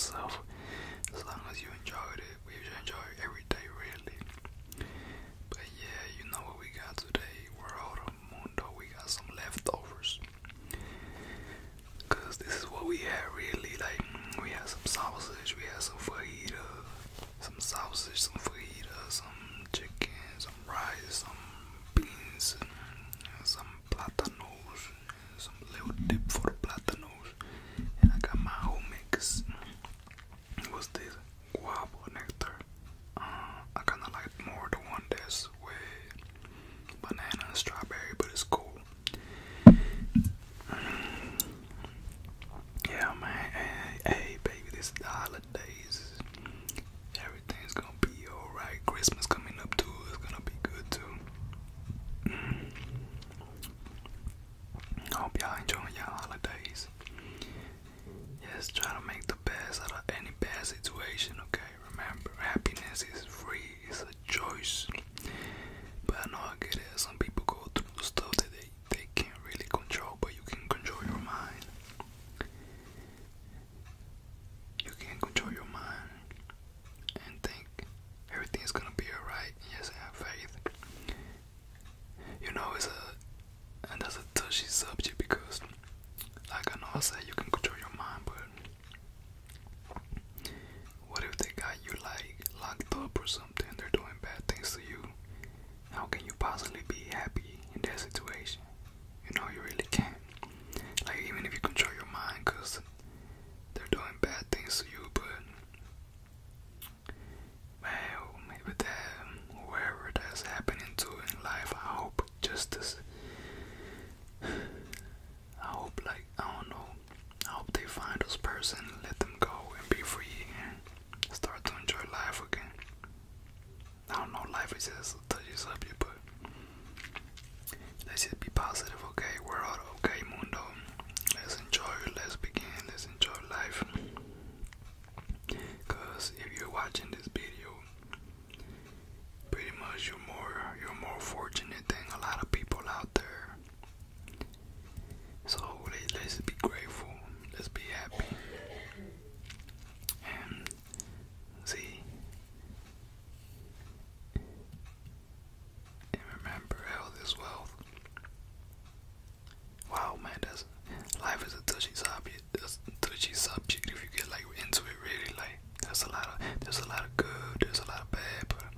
yourself. As long as you enjoyed it, we should enjoy every day, really. But yeah, you know what we got today. We're out of Mundo. We got some leftovers. Cause this is what we had, really. Like we had some sausage, we had some fajita, some sausage, some fajita, some chicken, some rice, some something, they're doing bad things to you. How can you possibly be happy in that situation? You know, you really can't. Like, even if you control your mind, because they're doing bad things to you, but well, maybe that, whoever that's happening to in life, I hope justice. I hope, like, I don't know, I hope they find this person, let every says you up you put. Should be positive, okay? We're all There's a lot of paper.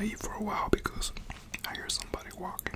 to eat for a while because I hear somebody walking.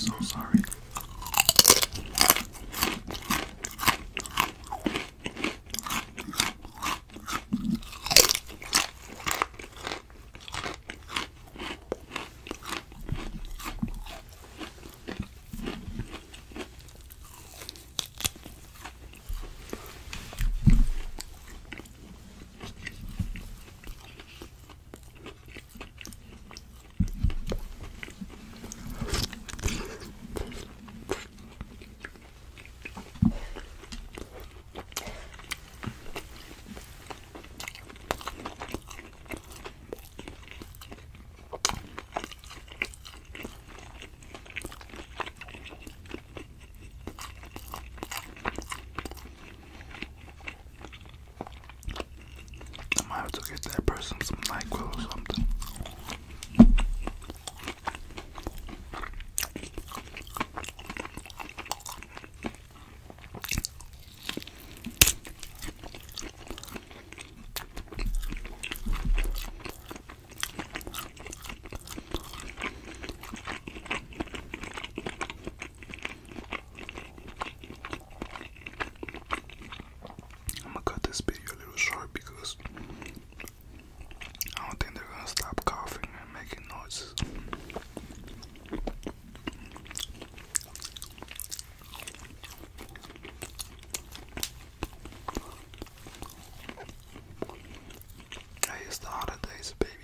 so sorry. get that person some NyQuil or something. is the holidays, baby.